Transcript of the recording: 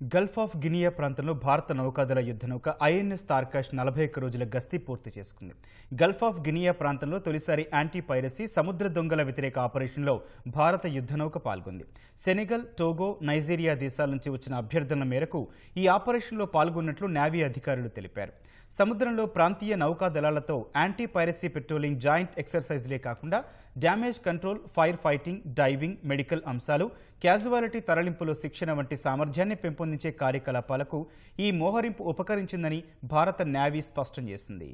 Gulf of Guinea ప్రాంతంలో భారత నౌకాదళ యుద్ధ నౌక ఐఎన్ఎస్ తార్కాష్ నలభై ఒక్క రోజుల గస్తీ పూర్తి చేసుకుంది. గల్ఫ్ ఆఫ్ గినియా ప్రాంతంలో తొలిసారి యాంటీ పైరసీ సముద్ర దొంగల వ్యతిరేక ఆపరేషన్లో భారత యుద్ధ నౌక పాల్గొంది. సెనెగల్ టోగో నైజీరియా దేశాల నుంచి వచ్చిన అభ్యర్థనల మేరకు ఈ ఆపరేషన్లో పాల్గొన్నట్లు నేవీ అధికారులు తెలిపారు. సముద్రంలో ప్రాంతీయ నౌకా దళాలతో యాంటీ పైరసీ పెట్రోలింగ్ జాయింట్ ఎక్సర్సైజ్లే కాకుండా damage control fire fighting diving medical అంశాలు క్యాజువాలిటీ తరలింపులో శిక్షణ వంటి సామర్థ్యాన్ని పెంపొంది పెంపొందించే కార్యకలాపాలకు ఈ మోహరింపు ఉపకరించిందని భారత నేవీ స్పష్టం చేసింది.